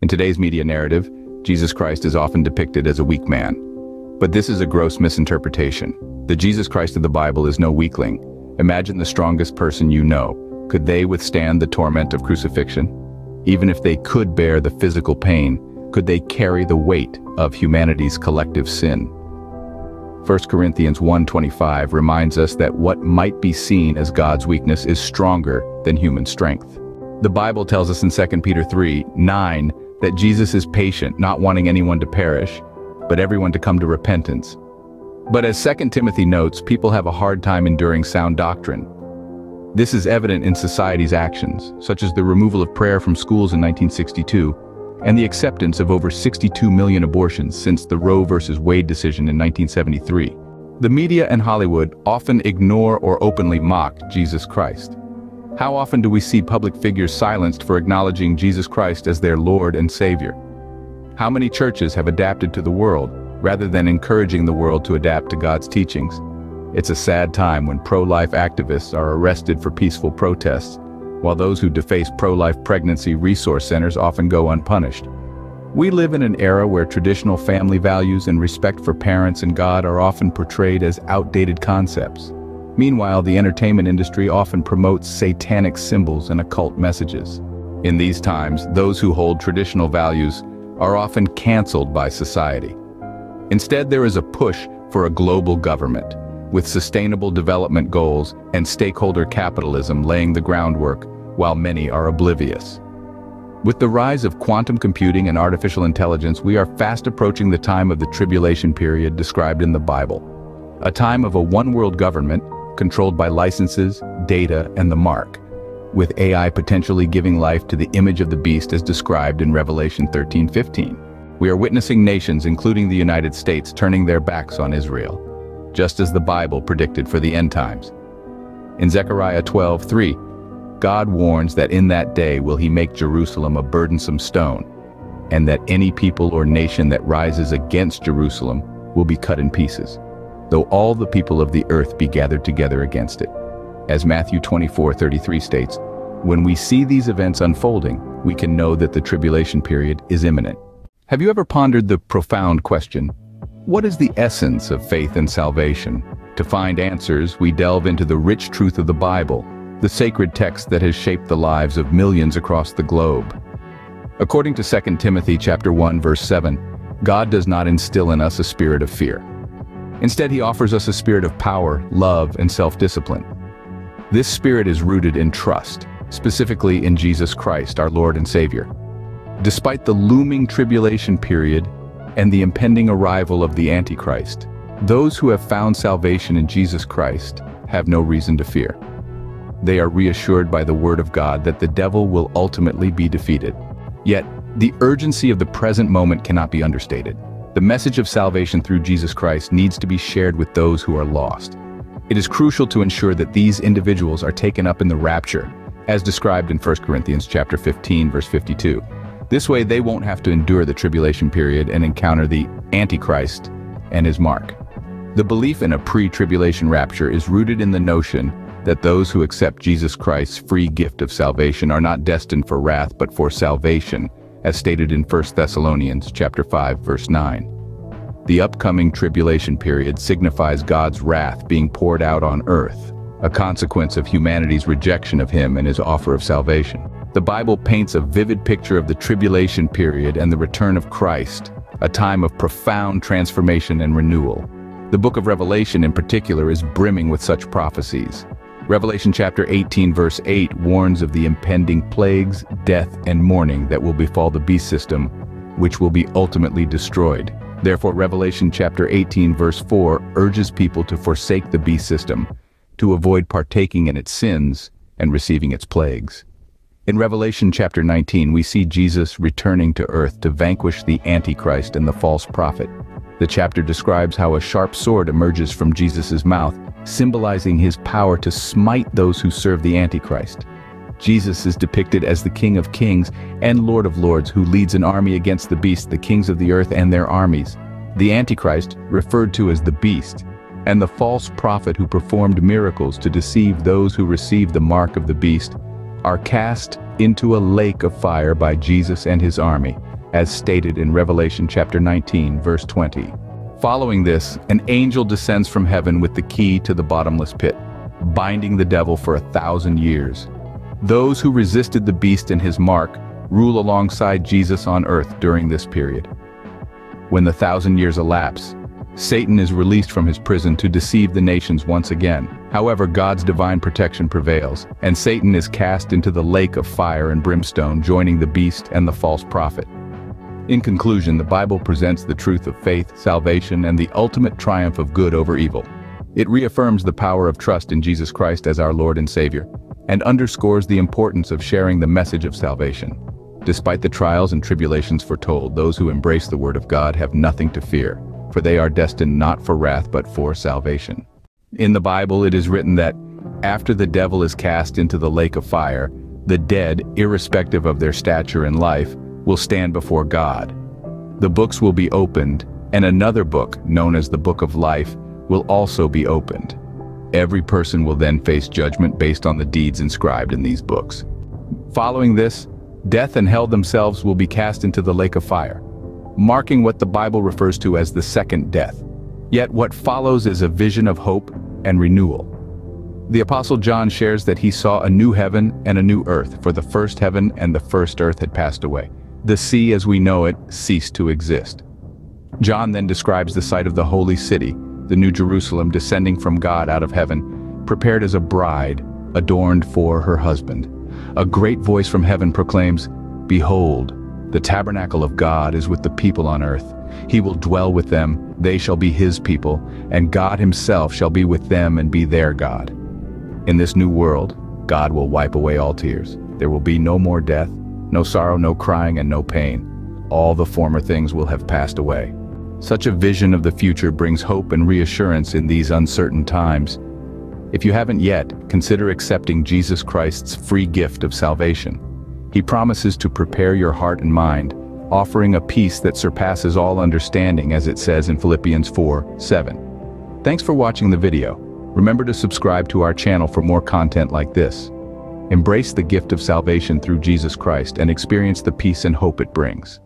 In today's media narrative, Jesus Christ is often depicted as a weak man. But this is a gross misinterpretation. The Jesus Christ of the Bible is no weakling. Imagine the strongest person you know. Could they withstand the torment of crucifixion? Even if they could bear the physical pain, could they carry the weight of humanity's collective sin? 1 Corinthians 1.25 reminds us that what might be seen as God's weakness is stronger than human strength. The Bible tells us in 2 Peter 3, 9, that Jesus is patient, not wanting anyone to perish, but everyone to come to repentance. But as 2 Timothy notes, people have a hard time enduring sound doctrine. This is evident in society's actions, such as the removal of prayer from schools in 1962, and the acceptance of over 62 million abortions since the Roe v. Wade decision in 1973. The media and Hollywood often ignore or openly mock Jesus Christ. How often do we see public figures silenced for acknowledging Jesus Christ as their Lord and Savior? How many churches have adapted to the world, rather than encouraging the world to adapt to God's teachings? It's a sad time when pro-life activists are arrested for peaceful protests, while those who deface pro-life pregnancy resource centers often go unpunished. We live in an era where traditional family values and respect for parents and God are often portrayed as outdated concepts. Meanwhile, the entertainment industry often promotes satanic symbols and occult messages. In these times, those who hold traditional values are often cancelled by society. Instead, there is a push for a global government, with sustainable development goals and stakeholder capitalism laying the groundwork, while many are oblivious. With the rise of quantum computing and artificial intelligence, we are fast approaching the time of the tribulation period described in the Bible. A time of a one-world government, controlled by licenses, data, and the mark, with AI potentially giving life to the image of the beast as described in Revelation 13:15. We are witnessing nations, including the United States, turning their backs on Israel just as the Bible predicted for the end times. In Zechariah 12:3, God warns that in that day will he make Jerusalem a burdensome stone, and that any people or nation that rises against Jerusalem will be cut in pieces, though all the people of the earth be gathered together against it. As Matthew 24:33 states, when we see these events unfolding, we can know that the tribulation period is imminent. Have you ever pondered the profound question, what is the essence of faith and salvation? To find answers, we delve into the rich truth of the Bible, the sacred text that has shaped the lives of millions across the globe. According to 2 Timothy chapter 1 verse 7, God does not instill in us a spirit of fear. Instead, he offers us a spirit of power, love, and self-discipline. This spirit is rooted in trust, specifically in Jesus Christ, our Lord and Savior. Despite the looming tribulation period, and the impending arrival of the Antichrist. Those who have found salvation in Jesus Christ have no reason to fear. They are reassured by the word of God that the devil will ultimately be defeated. Yet, the urgency of the present moment cannot be understated. The message of salvation through Jesus Christ needs to be shared with those who are lost. It is crucial to ensure that these individuals are taken up in the rapture, as described in 1 Corinthians chapter 15 verse 52. This way they won't have to endure the tribulation period and encounter the Antichrist and his mark. The belief in a pre-tribulation rapture is rooted in the notion that those who accept Jesus Christ's free gift of salvation are not destined for wrath but for salvation, as stated in 1 Thessalonians chapter 5 verse 9. The upcoming tribulation period signifies God's wrath being poured out on earth, a consequence of humanity's rejection of him and his offer of salvation. The Bible paints a vivid picture of the tribulation period and the return of Christ, a time of profound transformation and renewal. The book of Revelation in particular is brimming with such prophecies. Revelation chapter 18 verse 8 warns of the impending plagues, death, and mourning that will befall the beast system, which will be ultimately destroyed. Therefore, Revelation chapter 18 verse 4 urges people to forsake the beast system, to avoid partaking in its sins and receiving its plagues. In Revelation chapter 19, we see Jesus returning to earth to vanquish the Antichrist and the false prophet. The chapter describes how a sharp sword emerges from Jesus' mouth, symbolizing his power to smite those who serve the Antichrist. Jesus is depicted as the King of Kings and Lord of Lords who leads an army against the beast, the kings of the earth and their armies. The Antichrist, referred to as the beast, and the false prophet who performed miracles to deceive those who receive the mark of the beast, are cast into a lake of fire by Jesus and his army, as stated in Revelation chapter 19, verse 20. Following this, an angel descends from heaven with the key to the bottomless pit, binding the devil for a thousand years. Those who resisted the beast and his mark rule alongside Jesus on earth during this period. When the thousand years elapse, Satan is released from his prison to deceive the nations once again. However, God's divine protection prevails, and Satan is cast into the lake of fire and brimstone, joining the beast and the false prophet. In conclusion, the Bible presents the truth of faith, salvation, and the ultimate triumph of good over evil. It reaffirms the power of trust in Jesus Christ as our Lord and Savior, and underscores the importance of sharing the message of salvation. Despite the trials and tribulations foretold, those who embrace the word of God have nothing to fear, for they are destined not for wrath but for salvation. In the Bible it is written that, after the devil is cast into the lake of fire, the dead, irrespective of their stature in life, will stand before God. The books will be opened, and another book, known as the Book of Life, will also be opened. Every person will then face judgment based on the deeds inscribed in these books. Following this, death and hell themselves will be cast into the lake of fire, marking what the Bible refers to as the second death. Yet what follows is a vision of hope and renewal. The Apostle John shares that he saw a new heaven and a new earth, for the first heaven and the first earth had passed away. The sea as we know it ceased to exist. John then describes the sight of the holy city, the New Jerusalem descending from God out of heaven, prepared as a bride, adorned for her husband. A great voice from heaven proclaims, Behold, the tabernacle of God is with the people on earth. He will dwell with them, they shall be his people, and God himself shall be with them and be their God. In this new world, God will wipe away all tears. There will be no more death, no sorrow, no crying, and no pain. All the former things will have passed away. Such a vision of the future brings hope and reassurance in these uncertain times. If you haven't yet, consider accepting Jesus Christ's free gift of salvation. He promises to prepare your heart and mind, offering a peace that surpasses all understanding as it says in Philippians 4, 7. Thanks for watching the video. Remember to subscribe to our channel for more content like this. Embrace the gift of salvation through Jesus Christ and experience the peace and hope it brings.